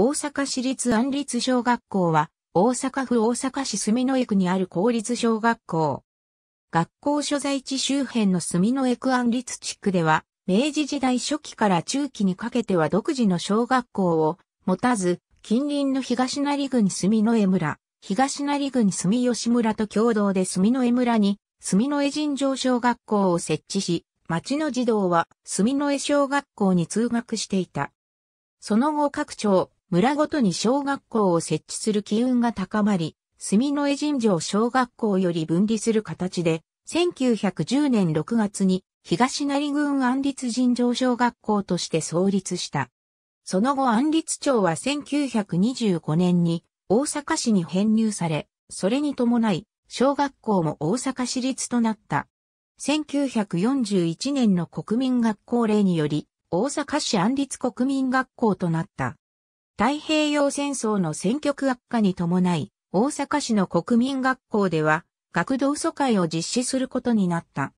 大阪市立安立小学校は、大阪府大阪市住之江区にある公立小学校。学校所在地周辺の住之江区安立地区では、明治時代初期から中期にかけては独自の小学校を持たず、近隣の東成郡住之江村、東成郡住吉村と共同で住之江村に住之江尋常小学校を設置し、町の児童は住之江小学校に通学していた。その後各町、村ごとに小学校を設置する機運が高まり、住之江尋常小学校より分離する形で、1910年6月に東成郡安立尋常小学校として創立した。その後安立町は1925年に大阪市に編入され、それに伴い小学校も大阪市立となった。1941年の国民学校令により大阪市安立国民学校となった。太平洋戦争の戦局悪化に伴い、大阪市の国民学校では学童疎開を実施することになった。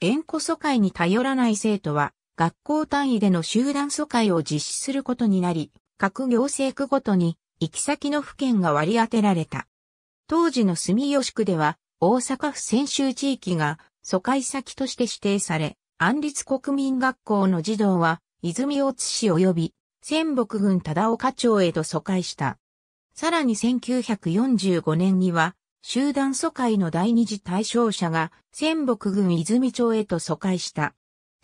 縁故疎開に頼らない生徒は学校単位での集団疎開を実施することになり、各行政区ごとに行き先の府県が割り当てられた。当時の住吉区では、大阪府専修地域が疎開先として指定され、安立国民学校の児童は、泉大津市及び、仙北郡忠岡町へと疎開した。さらに1945年には、集団疎開の第二次対象者が、仙北郡泉町へと疎開した。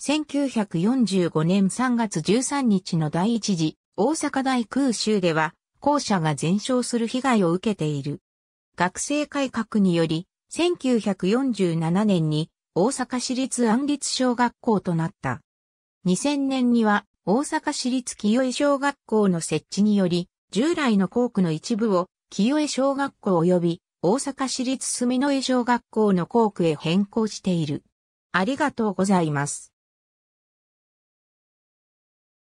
1945年3月13日の第一次大阪大空襲では校舎が全焼する被害を受けている。学生改革により1947年に大阪市立安立小学校となった。2000年には大阪市立清江小学校の設置により従来の校区の一部を清江小学校及び大阪市立住之江小学校の校区へ変更している。ありがとうございます。